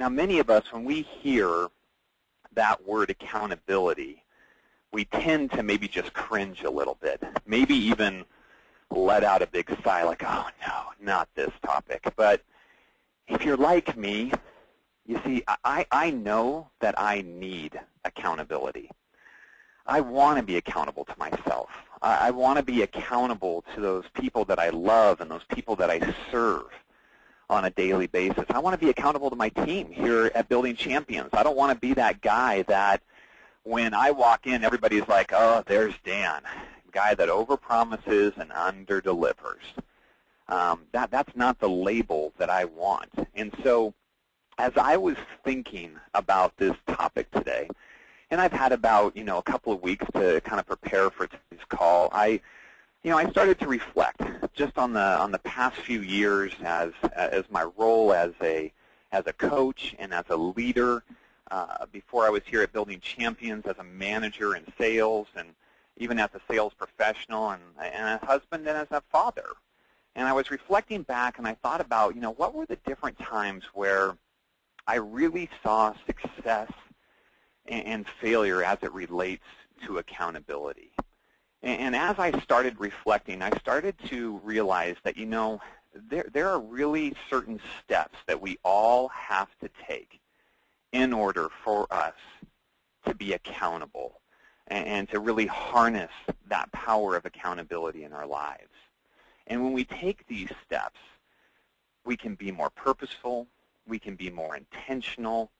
Now, many of us, when we hear that word accountability, we tend to maybe just cringe a little bit, maybe even let out a big sigh like, oh, no, not this topic. But if you're like me, you see, I, I know that I need accountability. I want to be accountable to myself. I, I want to be accountable to those people that I love and those people that I serve on a daily basis. I want to be accountable to my team here at Building Champions. I don't want to be that guy that when I walk in, everybody's like, oh, there's Dan, guy that overpromises and underdelivers. Um, that, that's not the label that I want. And so as I was thinking about this topic today, and I've had about, you know, a couple of weeks to kind of prepare for today's call, I, you know, I started to reflect just on the on the past few years as as my role as a as a coach and as a leader. Uh, before I was here at Building Champions as a manager in sales and even as a sales professional and, and a husband and as a father. And I was reflecting back and I thought about, you know, what were the different times where I really saw success and, and failure as it relates to accountability. And, and as I started reflecting, I started to realize that, you know, there, there are really certain steps that we all have to take in order for us to be accountable and, and to really harness that power of accountability in our lives. And when we take these steps, we can be more purposeful, we can be more intentional,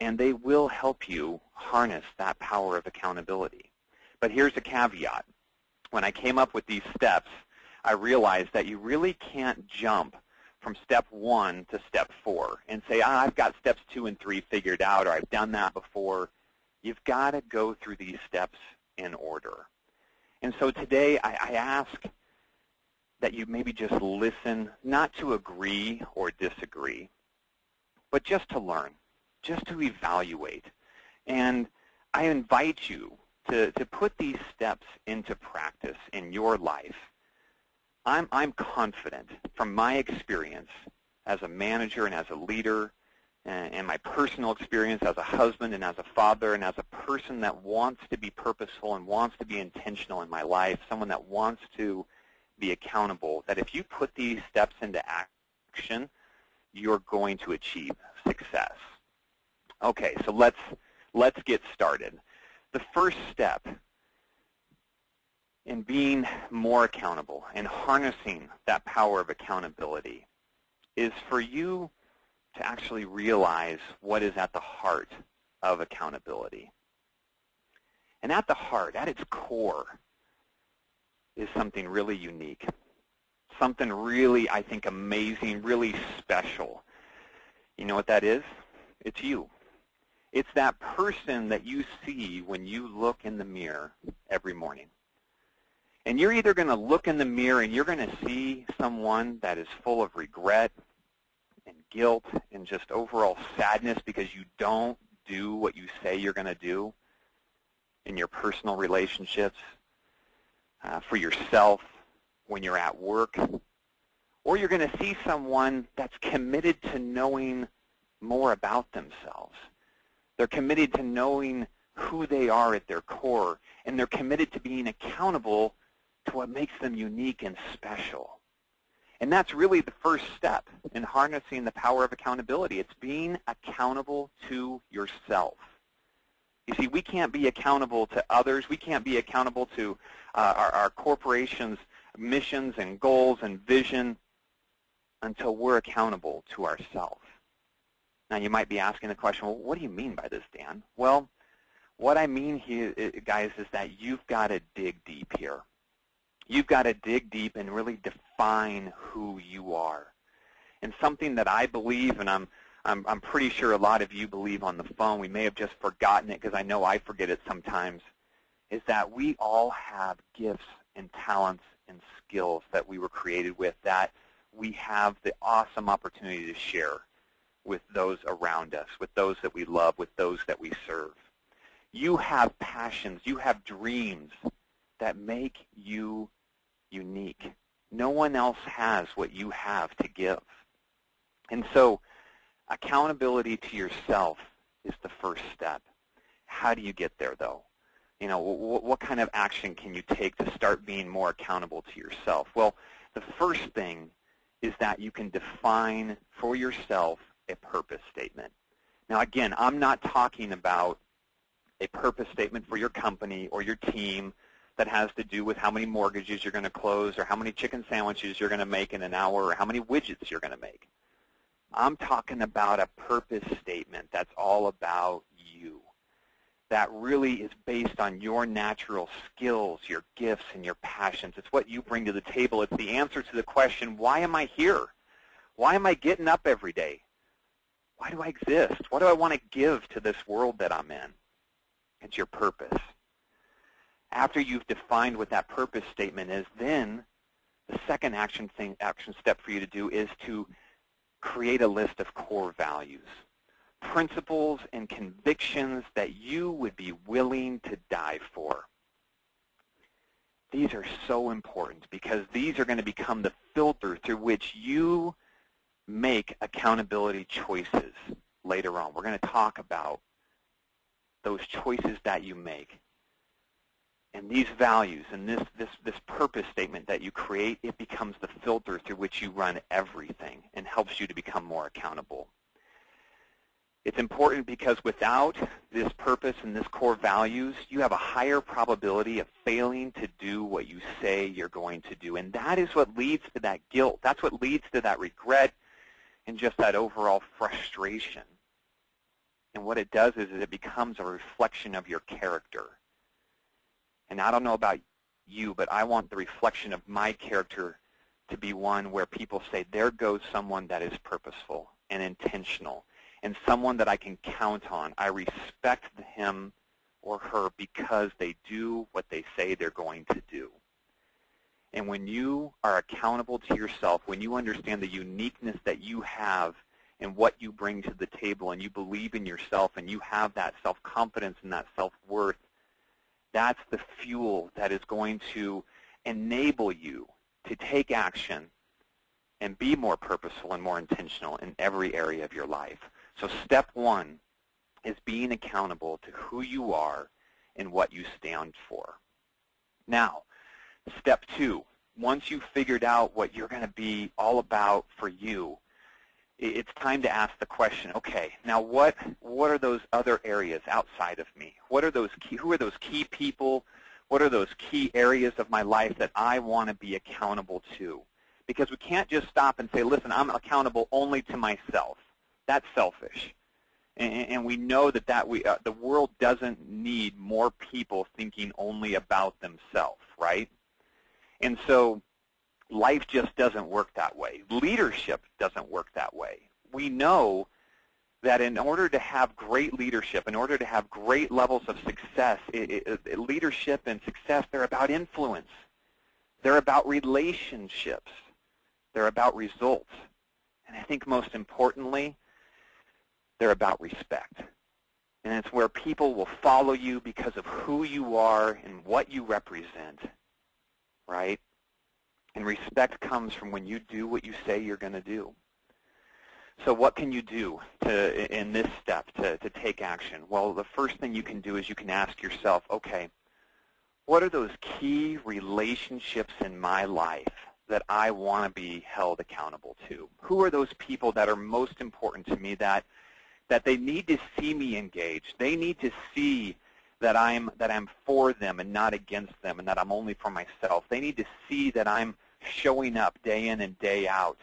and they will help you harness that power of accountability. But here's a caveat. When I came up with these steps, I realized that you really can't jump from step one to step four and say, ah, I've got steps two and three figured out or I've done that before. You've got to go through these steps in order. And so today I, I ask that you maybe just listen, not to agree or disagree, but just to learn, just to evaluate. And I invite you to, to put these steps into practice in your life. I'm, I'm confident from my experience as a manager and as a leader and, and my personal experience as a husband and as a father and as a person that wants to be purposeful and wants to be intentional in my life, someone that wants to be accountable, that if you put these steps into action, you're going to achieve success. Okay, so let's, let's get started. The first step in being more accountable and harnessing that power of accountability is for you to actually realize what is at the heart of accountability. And at the heart, at its core, is something really unique something really, I think, amazing, really special. You know what that is? It's you. It's that person that you see when you look in the mirror every morning. And you're either going to look in the mirror and you're going to see someone that is full of regret and guilt and just overall sadness because you don't do what you say you're going to do in your personal relationships, uh, for yourself, when you're at work, or you're going to see someone that's committed to knowing more about themselves. They're committed to knowing who they are at their core, and they're committed to being accountable to what makes them unique and special. And that's really the first step in harnessing the power of accountability. It's being accountable to yourself. You see, we can't be accountable to others. We can't be accountable to uh, our, our corporations missions and goals and vision until we're accountable to ourselves. Now you might be asking the question, well, what do you mean by this, Dan? Well, what I mean here, uh, guys, is that you've got to dig deep here. You've got to dig deep and really define who you are. And something that I believe, and I'm, I'm, I'm pretty sure a lot of you believe on the phone, we may have just forgotten it because I know I forget it sometimes, is that we all have gifts and talents and skills that we were created with that we have the awesome opportunity to share with those around us, with those that we love, with those that we serve. You have passions, you have dreams that make you unique. No one else has what you have to give. And so Accountability to yourself is the first step. How do you get there, though? You know, what, kind of action can you take to start being more accountable to yourself? Well, the first thing is that you can define for yourself a purpose statement. Now, again, I'm not talking about a purpose statement for your company or your team that has to do with how many mortgages you're going to close or how many chicken sandwiches you're going to make in an hour or how many widgets you're going to make. I'm talking about a purpose statement that's all about you. That really is based on your natural skills, your gifts, and your passions. It's what you bring to the table. It's the answer to the question, why am I here? Why am I getting up every day? Why do I exist? What do I want to give to this world that I'm in? It's your purpose. After you've defined what that purpose statement is, then the second action thing, action step for you to do is to create a list of core values, principles and convictions that you would be willing to die for. These are so important because these are going to become the filter through which you make accountability choices later on. We're going to talk about those choices that you make. And these values and this, this, this purpose statement that you create, it becomes the filter through which you run everything and helps you to become more accountable. It's important because without this purpose and this core values, you have a higher probability of failing to do what you say you're going to do. And that is what leads to that guilt. That's what leads to that regret and just that overall frustration. And what it does is it becomes a reflection of your character. And I don't know about you, but I want the reflection of my character to be one where people say, there goes someone that is purposeful and intentional and someone that I can count on. I respect him or her because they do what they say they're going to do. And when you are accountable to yourself, when you understand the uniqueness that you have and what you bring to the table and you believe in yourself and you have that self-confidence and that self-worth, that's the fuel that is going to enable you to take action and be more purposeful and more intentional in every area of your life. So step one is being accountable to who you are and what you stand for. Now, step two, once you've figured out what you're going to be all about for you, it's time to ask the question, okay, now what, what are those other areas outside of me? What are those key, who are those key people? What are those key areas of my life that I want to be accountable to? Because we can't just stop and say, listen, I'm accountable only to myself. That's selfish. And, we know that, that we, uh, the world doesn't need more people thinking only about themselves, right? And so life just doesn't work that way. Leadership doesn't work that way. We know that in order to have great leadership, in order to have great levels of success, it, it, it, uh, leadership and success, they're about influence. They're about relationships. They're about results. And I think most importantly, they're about respect. And it's where people will follow you because of who you are and what you represent? And respect comes from when you do what you say you're going to do. So what can you do to, in this step to, to take action? Well, the first thing you can do is you can ask yourself, okay, what are those key relationships in my life that I want to be held accountable to? Who are those people that are most important to me that, that they need to see me engaged? They need to see that I'm, that I'm for them and not against them and that I'm only for myself. They need to see that I'm showing up day in and day out.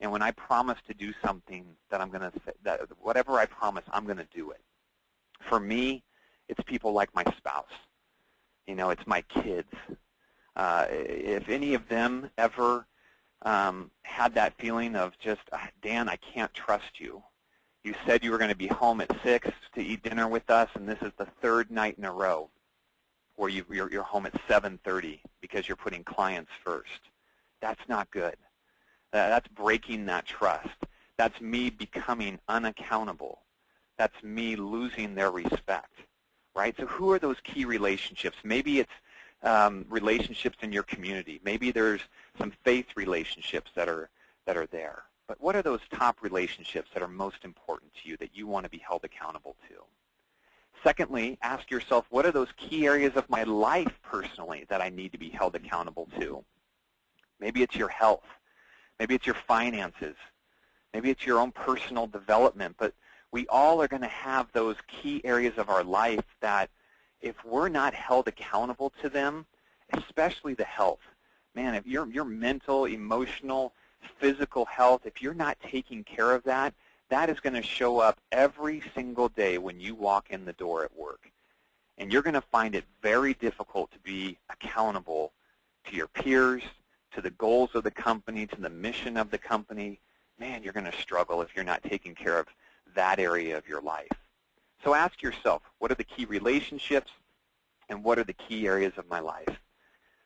And when I promise to do something that I'm going to say, that whatever I promise, I'm going to do it. For me, it's people like my spouse. You know, it's my kids. Uh, if any of them ever um, had that feeling of just, ah, Dan, I can't trust you. You said you were going to be home at 6 to eat dinner with us, and this is the third night in a row where you, you're, you're home at 7.30 because you're putting clients first. That's not good. That's breaking that trust. That's me becoming unaccountable. That's me losing their respect, right? So who are those key relationships? Maybe it's um, relationships in your community. Maybe there's some faith relationships that are that are there. but what are those top relationships that are most important to you that you want to be held accountable to? Secondly, ask yourself, what are those key areas of my life personally that I need to be held accountable to? Maybe it's your health. Maybe it's your finances. Maybe it's your own personal development. But we all are going to have those key areas of our life that if we're not held accountable to them, especially the health, man, if your, your mental, emotional, physical health, if you're not taking care of that, that is going to show up every single day when you walk in the door at work. And you're going to find it very difficult to be accountable to your peers, to the goals of the company, to the mission of the company. Man, you're going to struggle if you're not taking care of that area of your life. So ask yourself, what are the key relationships and what are the key areas of my life?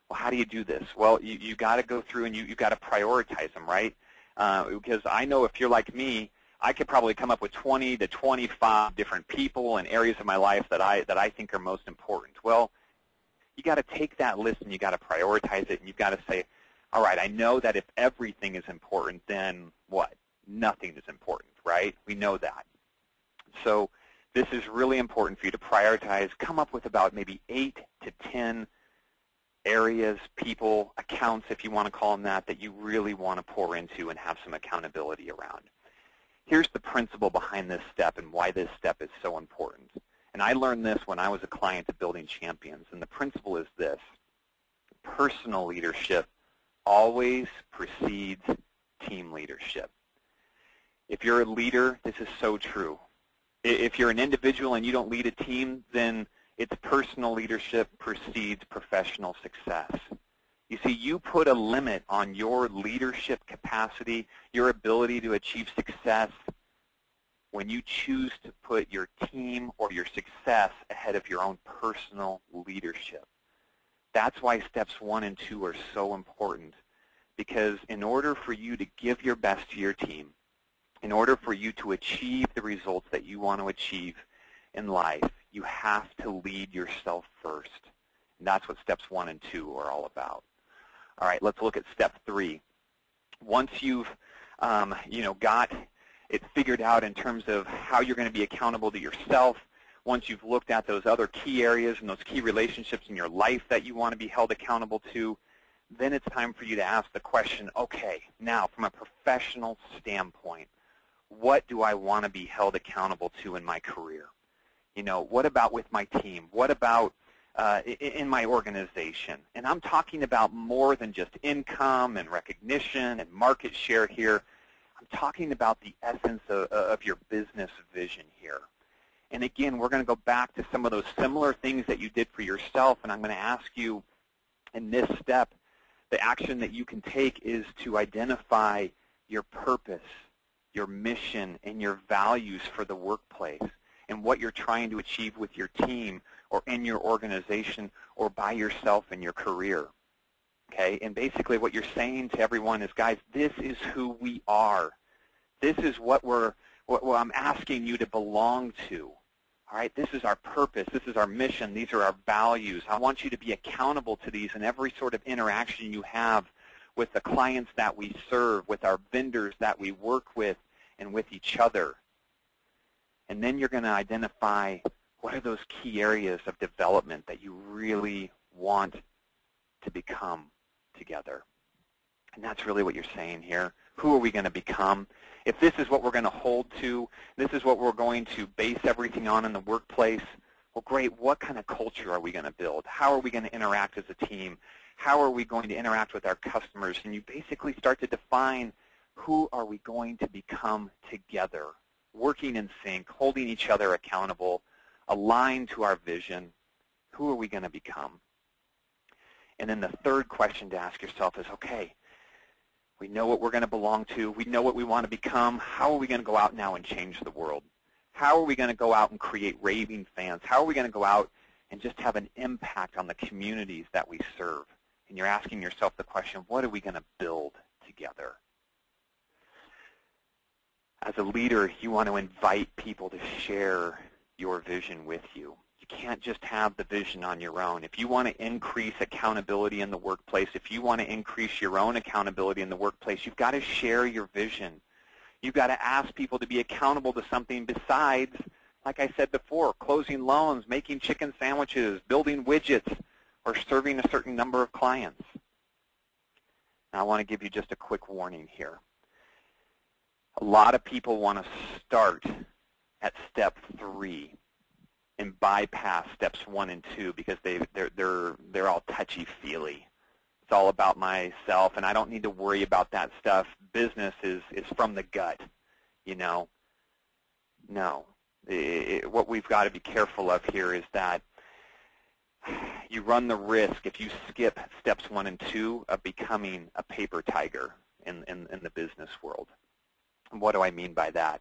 Well, how do you do this? Well, you, you got to go through and you, you got to prioritize them, right? Uh, because I know if you're like me, I could probably come up with 20 to 25 different people and areas of my life that I, that I think are most important. Well, you got to take that list and you got to prioritize it and you've got to say, all right, I know that if everything is important, then what? Nothing is important, right? We know that. So this is really important for you to prioritize. Come up with about maybe 8 to 10 areas, people, accounts, if you want to call them that, that you really want to pour into and have some accountability around. Here's the principle behind this step and why this step is so important. And I learned this when I was a client of Building Champions, and the principle is this. Personal leadership always precedes team leadership. If you're a leader, this is so true. If you're an individual and you don't lead a team, then it's personal leadership precedes professional success. You see, you put a limit on your leadership capacity, your ability to achieve success when you choose to put your team or your success ahead of your own personal leadership. That's why steps one and two are so important because in order for you to give your best to your team, in order for you to achieve the results that you want to achieve in life, you have to lead yourself first. And that's what steps one and two are all about. All right, let's look at step three. Once you've um, you know, got it figured out in terms of how you're going to be accountable to yourself, once you've looked at those other key areas and those key relationships in your life that you want to be held accountable to, then it's time for you to ask the question, okay, now from a professional standpoint, what do I want to be held accountable to in my career? You know, what about with my team? What about uh, in my organization? And I'm talking about more than just income and recognition and market share here. I'm talking about the essence of, of your business vision here. And again, we're going to go back to some of those similar things that you did for yourself, and I'm going to ask you in this step, the action that you can take is to identify your purpose, your mission, and your values for the workplace and what you're trying to achieve with your team or in your organization or by yourself in your career. Okay, and basically what you're saying to everyone is, guys, this is who we are. This is what we're what, what I'm asking you to belong to. All right, this is our purpose. This is our mission. These are our values. I want you to be accountable to these in every sort of interaction you have with the clients that we serve, with our vendors that we work with, and with each other. And then you're going to identify what are those key areas of development that you really want to become together. And that's really what you're saying here. Who are we going to become? If this is what we're going to hold to, this is what we're going to base everything on in the workplace, well, great, what kind of culture are we going to build? How are we going to interact as a team? How are we going to interact with our customers? And you basically start to define who are we going to become together, working in sync, holding each other accountable, aligned to our vision. Who are we going to become? And then the third question to ask yourself is, okay, we know what we're going to belong to. We know what we want to become. How are we going to go out now and change the world? How are we going to go out and create raving fans? How are we going to go out and just have an impact on the communities that we serve? And you're asking yourself the question, what are we going to build together? As a leader, you want to invite people to share your vision with you can't just have the vision on your own. If you want to increase accountability in the workplace, if you want to increase your own accountability in the workplace, you've got to share your vision You've got to ask people to be accountable to something besides, like I said before, closing loans, making chicken sandwiches, building widgets, or serving a certain number of clients. Now, I want to give you just a quick warning here. A lot of people want to start at step three and bypass steps one and two because they they're they're they're all touchy feely. It's all about myself, and I don't need to worry about that stuff. Business is is from the gut, you know. No, it, it, what we've got to be careful of here is that you run the risk if you skip steps one and two of becoming a paper tiger in, in, in the business world. And what do I mean by that?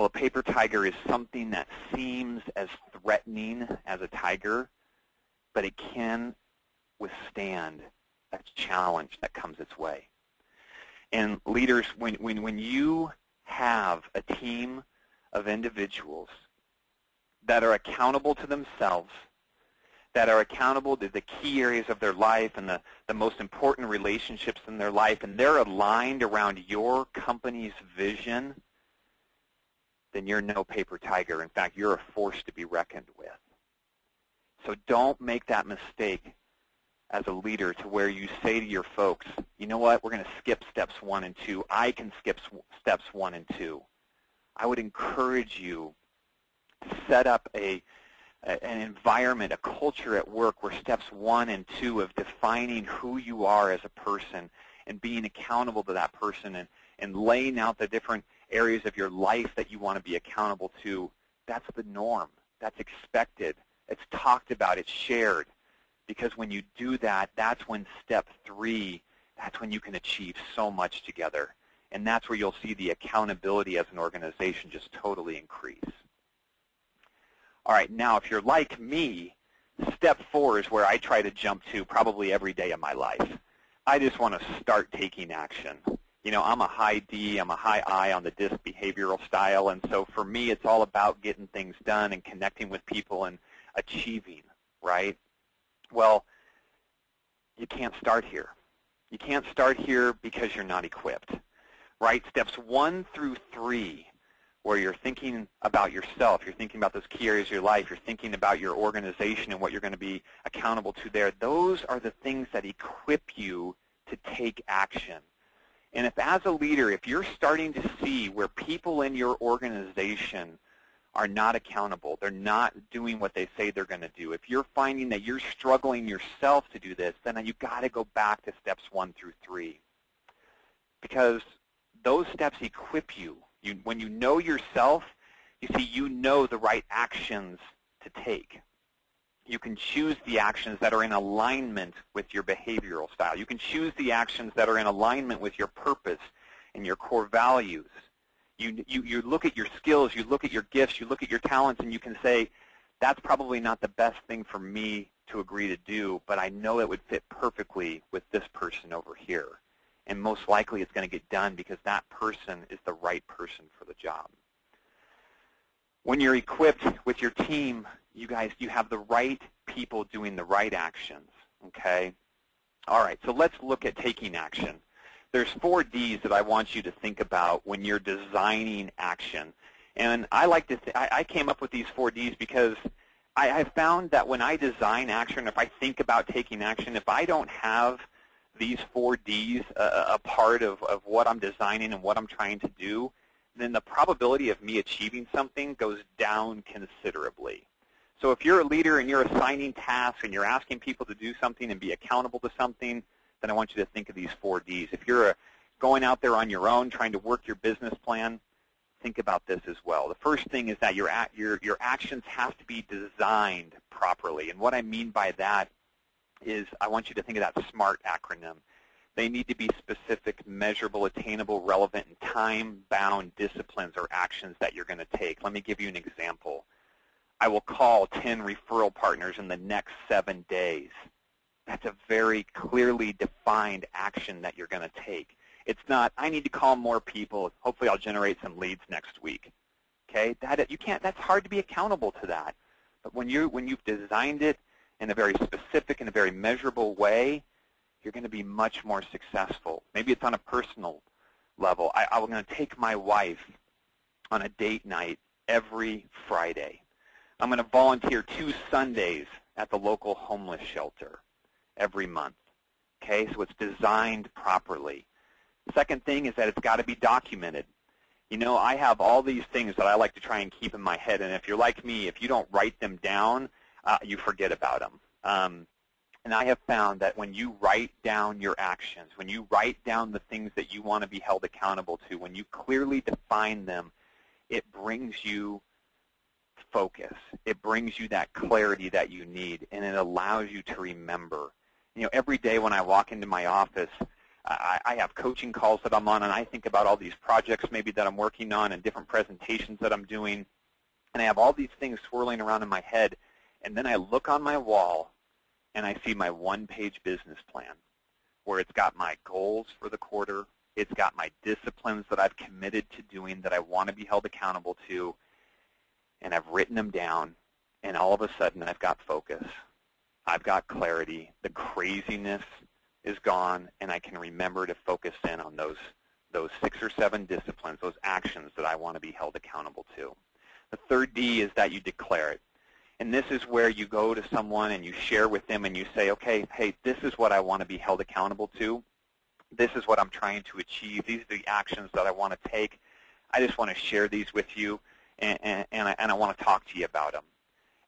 Well, a paper tiger is something that seems as threatening as a tiger, but it can withstand a challenge that comes its way. And leaders, when, when, when you have a team of individuals that are accountable to themselves, that are accountable to the key areas of their life and the, the most important relationships in their life, and they're aligned around your company's vision, then you're no paper tiger. In fact, you're a force to be reckoned with. So don't make that mistake as a leader to where you say to your folks, you know what, we're going to skip steps one and two. I can skip steps one and two. I would encourage you to set up a an environment, a culture at work where steps one and two of defining who you are as a person and being accountable to that person and, and laying out the different areas of your life that you want to be accountable to, that's the norm. That's expected. It's talked about. It's shared. Because when you do that, that's when step three, that's when you can achieve so much together. And that's where you'll see the accountability as an organization just totally increase. All right, now if you're like me, step four is where I try to jump to probably every day of my life. I just want to start taking action. You know, I'm a high D, I'm a high I on the DISC behavioral style, and so for me it's all about getting things done and connecting with people and achieving, right? Well, you can't start here. You can't start here because you're not equipped, right? Steps one through three where you're thinking about yourself, you're thinking about those key areas of your life, you're thinking about your organization and what you're going to be accountable to there, those are the things that equip you to take action. And if as a leader, if you're starting to see where people in your organization are not accountable, they're not doing what they say they're going to do, if you're finding that you're struggling yourself to do this, then you've got to go back to steps one through three. Because those steps equip you you, when you know yourself, you see, you know the right actions to take. You can choose the actions that are in alignment with your behavioral style. You can choose the actions that are in alignment with your purpose and your core values. You, you, you look at your skills, you look at your gifts, you look at your talents, and you can say, that's probably not the best thing for me to agree to do, but I know it would fit perfectly with this person over here and most likely it's going to get done because that person is the right person for the job. When you're equipped with your team, you guys, you have the right people doing the right actions, okay? All right, so let's look at taking action. There's four Ds that I want you to think about when you're designing action. And I like to, I, I came up with these four Ds because I found that when I design action, if I think about taking action, if I don't have these four Ds a, a part of, of what I'm designing and what I'm trying to do, then the probability of me achieving something goes down considerably. So if you're a leader and you're assigning tasks and you're asking people to do something and be accountable to something, then I want you to think of these four Ds. If you're a, going out there on your own trying to work your business plan, think about this as well. The first thing is that your, your, your actions have to be designed properly. And what I mean by that is I want you to think of that SMART acronym. They need to be specific, measurable, attainable, relevant, and time-bound disciplines or actions that you're going to take. Let me give you an example. I will call 10 referral partners in the next seven days. That's a very clearly defined action that you're going to take. It's not, I need to call more people. Hopefully I'll generate some leads next week. Okay, that, you can't, that's hard to be accountable to that. But when, you, when you've designed it in a very specific and a very measurable way, you're going to be much more successful. Maybe it's on a personal level. I, I'm going to take my wife on a date night every Friday. I'm going to volunteer two Sundays at the local homeless shelter every month. Okay, so it's designed properly. Second thing is that it's got to be documented. You know, I have all these things that I like to try and keep in my head, and if you're like me, if you don't write them down, uh, you forget about them. Um, and I have found that when you write down your actions, when you write down the things that you want to be held accountable to, when you clearly define them, it brings you focus. It brings you that clarity that you need, and it allows you to remember. You know, every day when I walk into my office, I, I have coaching calls that I'm on, and I think about all these projects maybe that I'm working on and different presentations that I'm doing, and I have all these things swirling around in my head, and then I look on my wall and I see my one-page business plan where it's got my goals for the quarter, it's got my disciplines that I've committed to doing that I want to be held accountable to, and I've written them down, and all of a sudden I've got focus. I've got clarity. The craziness is gone, and I can remember to focus in on those, those six or seven disciplines, those actions that I want to be held accountable to. The third D is that you declare it. And this is where you go to someone and you share with them and you say, okay, hey, this is what I want to be held accountable to. This is what I'm trying to achieve. These are the actions that I want to take. I just want to share these with you, and, and, and, I, I want to talk to you about them.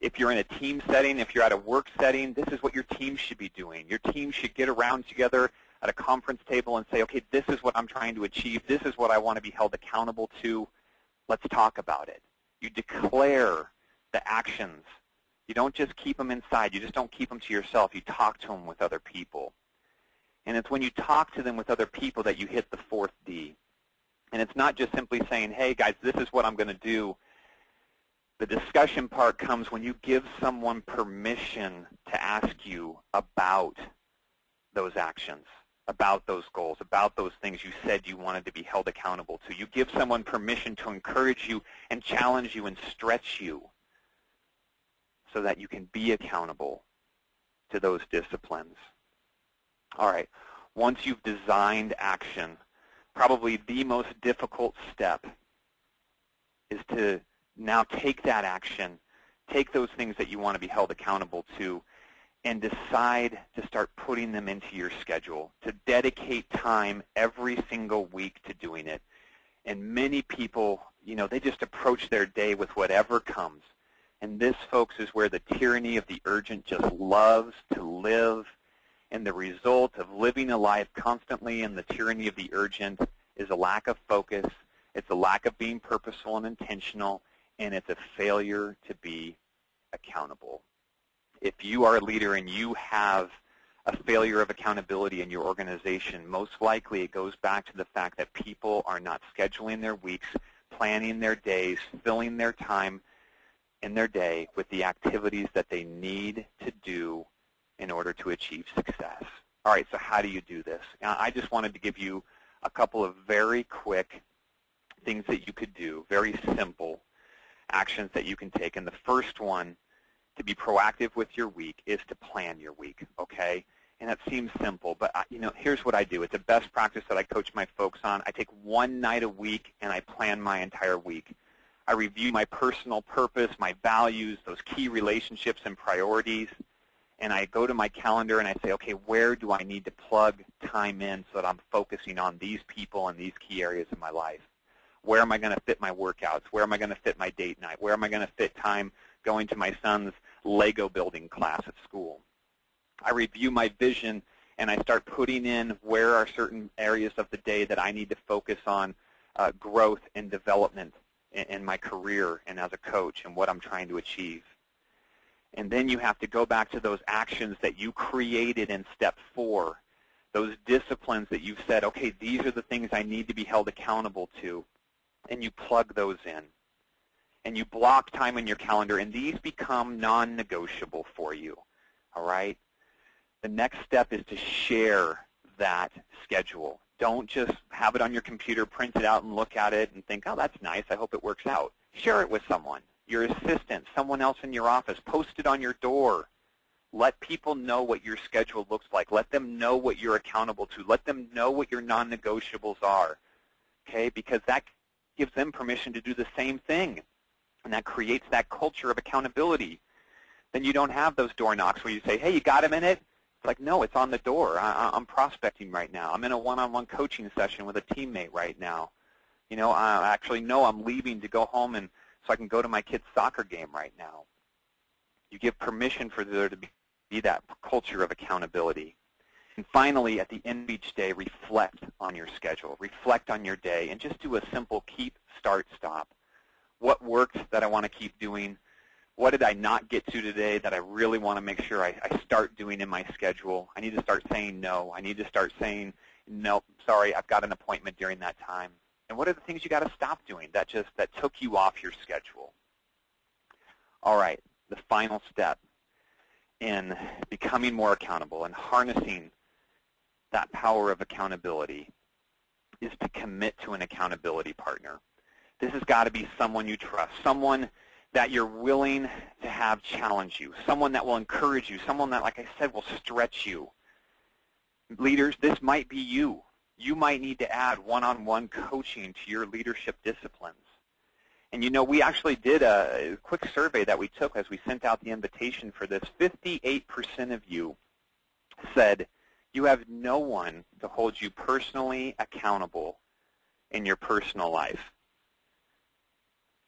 If you're in a team setting, if you're at a work setting, this is what your team should be doing. Your team should get around together at a conference table and say, okay, this is what I'm trying to achieve. This is what I want to be held accountable to. Let's talk about it. You declare the actions you don't just keep them inside. You just don't keep them to yourself. You talk to them with other people. And it's when you talk to them with other people that you hit the fourth D. And it's not just simply saying, hey, guys, this is what I'm going to do. The discussion part comes when you give someone permission to ask you about those actions, about those goals, about those things you said you wanted to be held accountable to. You give someone permission to encourage you and challenge you and stretch you so that you can be accountable to those disciplines. All right, once you've designed action, probably the most difficult step is to now take that action, take those things that you want to be held accountable to, and decide to start putting them into your schedule, to dedicate time every single week to doing it. And many people, you know, they just approach their day with whatever comes. And this, folks, is where the tyranny of the urgent just loves to live. And the result of living a life constantly in the tyranny of the urgent is a lack of focus. It's a lack of being purposeful and intentional. And it's a failure to be accountable. If you are a leader and you have a failure of accountability in your organization, most likely it goes back to the fact that people are not scheduling their weeks, planning their days, filling their time in their day with the activities that they need to do in order to achieve success. All right, so how do you do this? Now, I just wanted to give you a couple of very quick things that you could do, very simple actions that you can take. And the first one, to be proactive with your week, is to plan your week, okay? And that seems simple, but I, you know, here's what I do. It's a best practice that I coach my folks on. I take one night a week and I plan my entire week. I review my personal purpose, my values, those key relationships and priorities, and I go to my calendar and I say, okay, where do I need to plug time in so that I'm focusing on these people and these key areas of my life? Where am I going to fit my workouts? Where am I going to fit my date night? Where am I going to fit time going to my son's Lego building class at school? I review my vision and I start putting in where are certain areas of the day that I need to focus on uh, growth and development in, in my career and as a coach and what I'm trying to achieve. And then you have to go back to those actions that you created in step four, those disciplines that you've said, okay, these are the things I need to be held accountable to, and you plug those in. And you block time in your calendar, and these become non-negotiable for you, all right? The next step is to share that schedule. Don't just have it on your computer, print it out and look at it and think, oh, that's nice. I hope it works out. Share it with someone, your assistant, someone else in your office. Post it on your door. Let people know what your schedule looks like. Let them know what you're accountable to. Let them know what your non-negotiables are. okay, because that gives them permission to do the same thing, and that creates that culture of accountability. Then you don't have those door knocks where you say, hey, you got a minute? It's like, no, it's on the door. I, I'm prospecting right now. I'm in a one-on-one -on -one coaching session with a teammate right now. You know, I actually know I'm leaving to go home and so I can go to my kid's soccer game right now. You give permission for there to be that culture of accountability. And finally, at the end of each day, reflect on your schedule. Reflect on your day and just do a simple keep, start, stop. What worked that I want to keep doing? What did I not get to today that I really want to make sure I, I start doing in my schedule? I need to start saying no. I need to start saying, no, sorry, I've got an appointment during that time. And what are the things you got to stop doing that just that took you off your schedule? All right, the final step in becoming more accountable and harnessing that power of accountability is to commit to an accountability partner. This has got to be someone you trust, someone that you're willing to have challenge you, someone that will encourage you, someone that, like I said, will stretch you. Leaders, this might be you. You might need to add one-on-one -on -one coaching to your leadership disciplines. And you know, we actually did a quick survey that we took as we sent out the invitation for this. 58% of you said you have no one to hold you personally accountable in your personal life.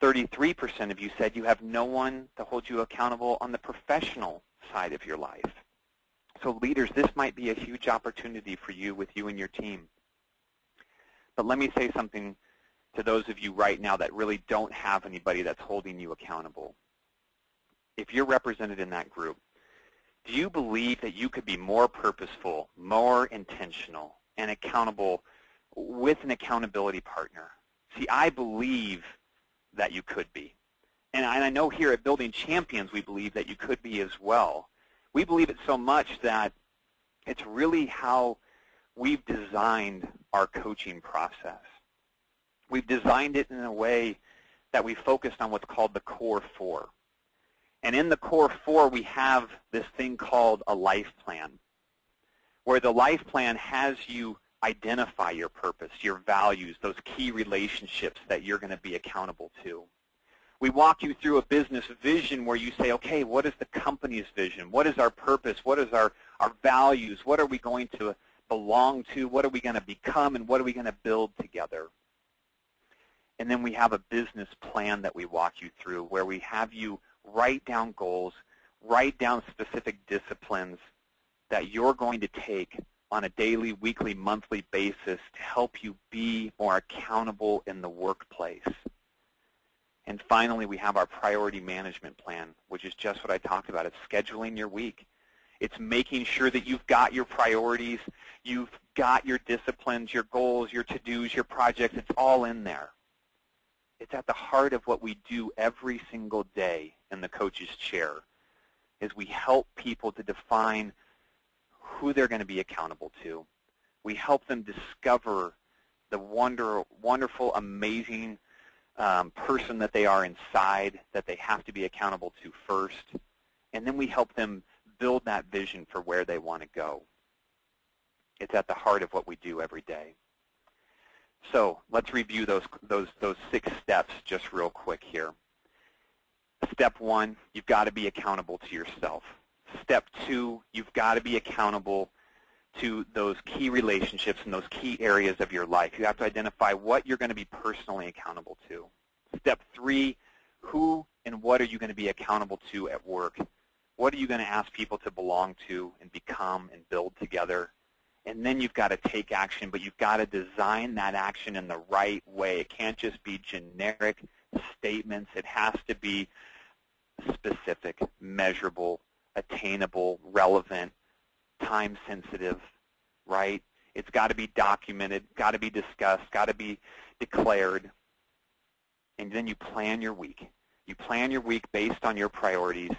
33% of you said you have no one to hold you accountable on the professional side of your life. So leaders, this might be a huge opportunity for you with you and your team. But let me say something to those of you right now that really don't have anybody that's holding you accountable. If you're represented in that group, do you believe that you could be more purposeful, more intentional, and accountable with an accountability partner? See, I believe that you could be. And I know here at Building Champions we believe that you could be as well. We believe it so much that it's really how we've designed our coaching process. We've designed it in a way that we focused on what's called the core four. And in the core four, we have this thing called a life plan, where the life plan has you identify your purpose, your values, those key relationships that you're going to be accountable to. We walk you through a business vision where you say, okay, what is the company's vision? What is our purpose? What is our, our values? What are we going to belong to? What are we going to become? And what are we going to build together? And then we have a business plan that we walk you through where we have you write down goals, write down specific disciplines that you're going to take on a daily, weekly, monthly basis to help you be more accountable in the workplace. And finally, we have our priority management plan, which is just what I talked about. It's scheduling your week. It's making sure that you've got your priorities, you've got your disciplines, your goals, your to-dos, your projects. It's all in there. It's at the heart of what we do every single day in the coach's chair is we help people to define who they're going to be accountable to. We help them discover the wonder, wonderful, amazing um, person that they are inside that they have to be accountable to first. And then we help them build that vision for where they want to go. It's at the heart of what we do every day. So let's review those, those, those six steps just real quick here. Step one, you've got to be accountable to yourself. Step two, you've got to be accountable to those key relationships and those key areas of your life. You have to identify what you're going to be personally accountable to. Step three, who and what are you going to be accountable to at work? What are you going to ask people to belong to and become and build together? And then you've got to take action, but you've got to design that action in the right way. It can't just be generic statements. It has to be specific, measurable, attainable, relevant, time sensitive, right? It's got to be documented, got to be discussed, got to be declared. And then you plan your week. You plan your week based on your priorities.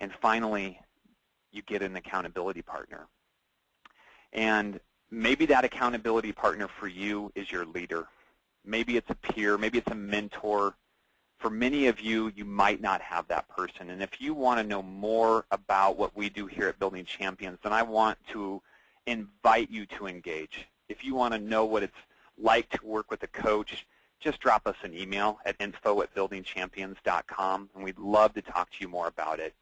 And finally, you get an accountability partner. And maybe that accountability partner for you is your leader. Maybe it's a peer, maybe it's a mentor, for many of you, you might not have that person. And if you want to know more about what we do here at Building Champions, then I want to invite you to engage. If you want to know what it's like to work with a coach, just drop us an email at info at buildingchampions.com, and we'd love to talk to you more about it.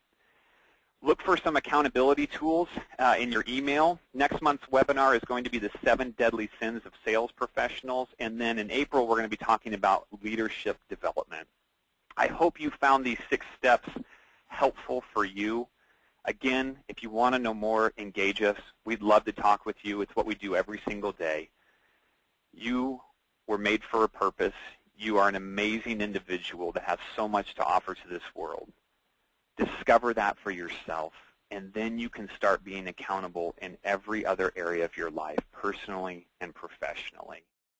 Look for some accountability tools uh, in your email. Next month's webinar is going to be the seven deadly sins of sales professionals, and then in April we're going to be talking about leadership development. I hope you found these six steps helpful for you. Again, if you want to know more, engage us. We'd love to talk with you. It's what we do every single day. You were made for a purpose. You are an amazing individual that has so much to offer to this world. Discover that for yourself, and then you can start being accountable in every other area of your life, personally and professionally.